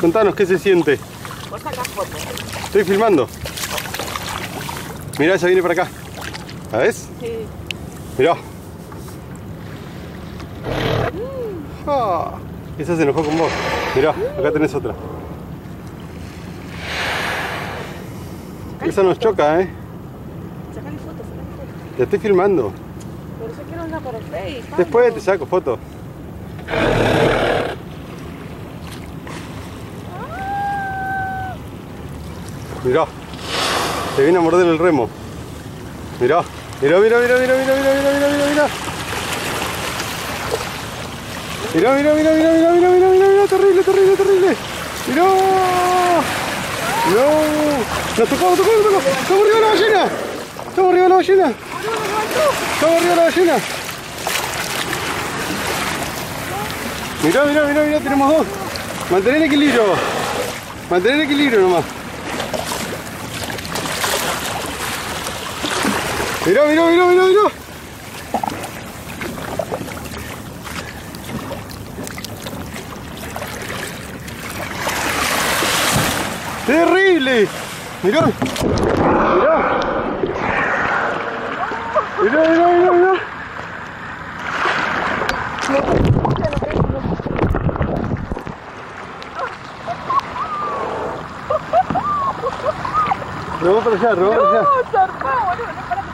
Contanos, ¿qué se siente? Vos sacás fotos. Estoy filmando. Mirá, ella viene para acá. ¿La ves? Sí. Mirá. Ah, esa se enojó con vos. Mirá, acá tenés otra. Esa nos choca, ¿eh? Sacale fotos, sacale fotos. Te estoy filmando. Pero yo quiero una para Facebook. Después te saco foto. Mirá. Te viene a morder el remo. Mirá. Mirá, mirá, mirá, mirá, mirá, mirá, mirá, mirá, mirá, mirá. Mirá, mirá, mirá, mirá, mirá, mirá, mirá, mirá, terrible, terrible, terrible. Mirá. No. Nos tocó, nos tocó, nos tocó. Estamos arriba de la ballena. Estamos arriba de la ballena. Estamos arriba de la ballena. Mirá, mirá, mirá, mirá, tenemos dos. Mantener el equilibrio. Mantener el equilibrio nomás. Mirá, mirá, mirá, mirá, mirá. ¡Terrible! Mirá. Mirá. Mirá, mirá, mirá, mirá. Robó para allá, robó para allá. No, zarpá, boludo. No, para